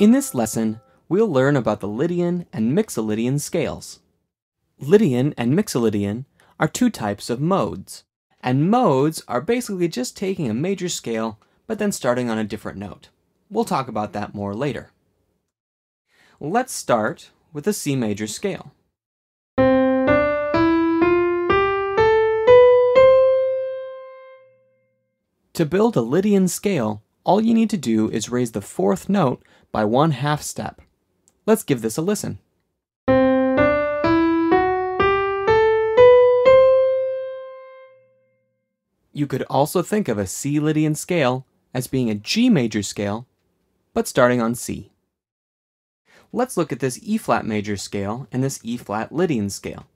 In this lesson, we'll learn about the Lydian and Mixolydian scales. Lydian and Mixolydian are two types of modes, and modes are basically just taking a major scale but then starting on a different note. We'll talk about that more later. Let's start with a C major scale. To build a Lydian scale, all you need to do is raise the fourth note by one half step. Let's give this a listen. You could also think of a C Lydian scale as being a G major scale, but starting on C. Let's look at this E flat major scale and this E flat Lydian scale.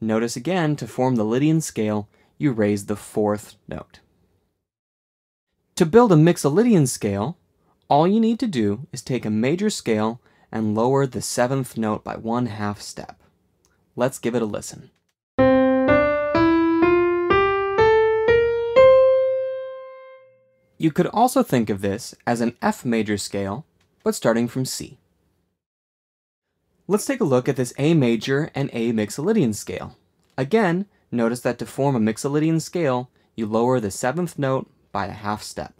Notice again, to form the Lydian scale, you raise the fourth note. To build a Mixolydian scale, all you need to do is take a major scale and lower the seventh note by one half step. Let's give it a listen. You could also think of this as an F major scale, but starting from C. Let's take a look at this A major and A Mixolydian scale. Again, notice that to form a Mixolydian scale, you lower the seventh note by a half step.